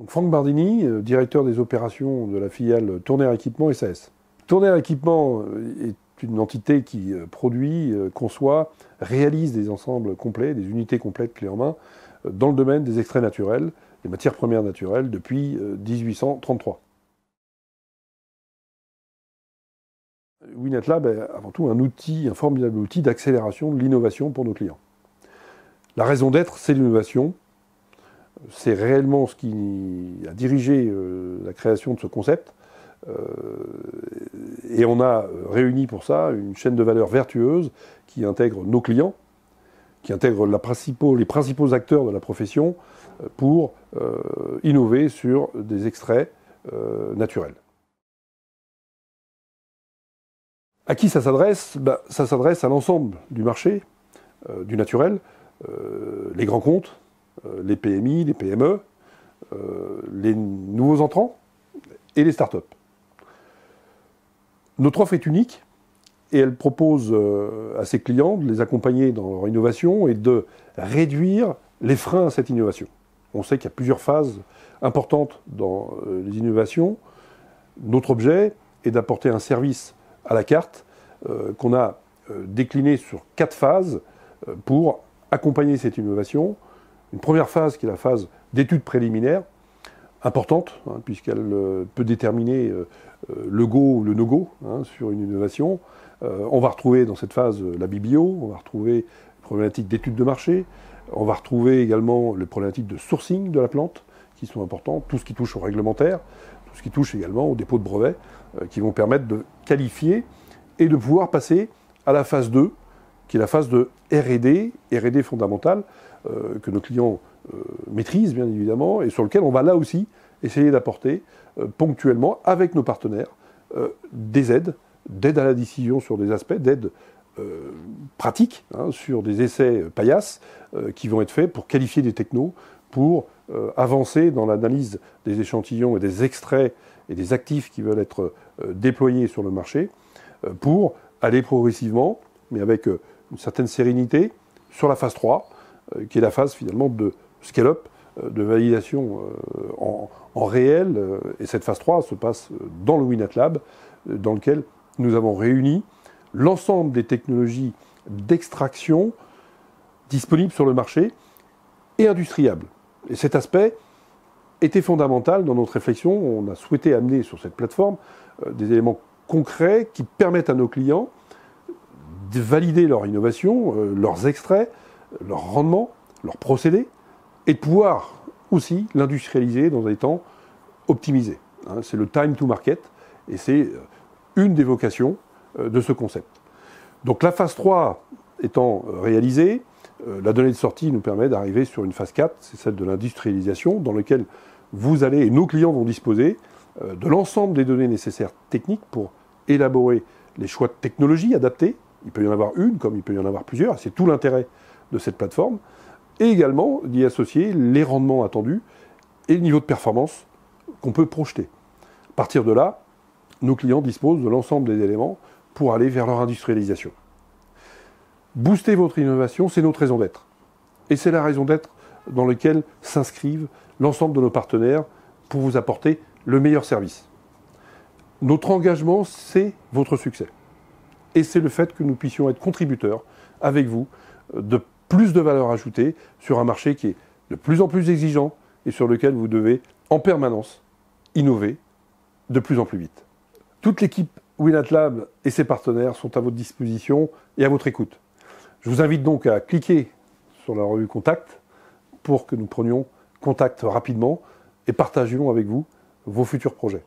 Donc Franck Bardini, euh, directeur des opérations de la filiale Tournaire Équipement SAS. Tournaire Équipement euh, est une entité qui euh, produit, conçoit, réalise des ensembles complets, des unités complètes clés en main, dans le domaine des extraits naturels, des matières premières naturelles, depuis 1833. WinetLab est avant tout un outil, un formidable outil d'accélération de l'innovation pour nos clients. La raison d'être, c'est l'innovation, c'est réellement ce qui a dirigé euh, la création de ce concept. Euh, et on a réuni pour ça une chaîne de valeur vertueuse qui intègre nos clients, qui intègre les principaux acteurs de la profession euh, pour innover sur des extraits naturels. À qui ça s'adresse? Ben, Ça s'adresse à l'ensemble du marché du naturel, les grands comptes, les PMI, les PME, euh, les nouveaux entrants et les startups. Notre offre est unique et elle propose euh, à ses clients de les accompagner dans leur innovation et de réduire les freins à cette innovation. On sait qu'il y a plusieurs phases importantes dans les innovations. Notre objet est d'apporter un service à la carte qu'on a décliné sur quatre phases pour accompagner cette innovation une première phase qui est la phase d'études préliminaires, importante, hein, puisqu'elle euh, peut déterminer euh, euh, le go ou le no-go hein, sur une innovation. on va retrouver dans cette phase la BBO, on va retrouver les problématiques d'études de marché, on va retrouver également les problématiques de sourcing de la plante, qui sont importantes, tout ce qui touche au réglementaire, tout ce qui touche également au dépôt de brevets, qui vont permettre de qualifier et de pouvoir passer à la phase 2, qui est la phase de RD, RD fondamentale, euh, que nos clients euh, maîtrisent bien évidemment, et sur lequel on va là aussi essayer d'apporter euh, ponctuellement avec nos partenaires des aides, d'aide à la décision sur des aspects, d'aide pratiques hein, sur des essais paillasses qui vont être faits pour qualifier des technos, pour avancer dans l'analyse des échantillons et des extraits et des actifs qui veulent être déployés sur le marché, pour aller progressivement, mais avec une certaine sérénité, sur la phase 3, euh, qui est la phase finalement de scale-up, euh, de validation euh, en, réel. Et cette phase 3 se passe dans le Winnet Lab, dans lequel nous avons réuni l'ensemble des technologies d'extraction disponibles sur le marché et industriables. Et cet aspect était fondamental dans notre réflexion. On a souhaité amener sur cette plateforme des éléments concrets qui permettent à nos clients de valider leur innovation, leurs extraits, leur rendement, leur procédé, et de pouvoir aussi l'industrialiser dans des temps optimisés. Hein. c'est le time to market, et c'est euh, une des vocations euh, de ce concept. Donc la phase 3 étant euh, réalisée, la donnée de sortie nous permet d'arriver sur une phase 4, c'est celle de l'industrialisation, dans laquelle vous allez, et nos clients vont disposer de l'ensemble des données nécessaires techniques pour élaborer les choix de technologie adaptés. Il peut y en avoir une, comme il peut y en avoir plusieurs, c'est tout l'intérêt de cette plateforme, et également d'y associer les rendements attendus et le niveau de performance qu'on peut projeter. À partir de là, nos clients disposent de l'ensemble des éléments pour aller vers leur industrialisation. Booster votre innovation, c'est notre raison d'être. Et c'est la raison d'être dans laquelle s'inscrivent l'ensemble de nos partenaires pour vous apporter le meilleur service. Notre engagement, c'est votre succès. Et c'est le fait que nous puissions être contributeurs avec vous de plus de valeur ajoutée sur un marché qui est de plus en plus exigeant et sur lequel vous devez en permanence innover de plus en plus vite. Toute l'équipe WinAtLab et ses partenaires sont à votre disposition et à votre écoute. Je vous invite donc à cliquer sur la revue Contact pour que nous prenions contact rapidement et partagions avec vous vos futurs projets.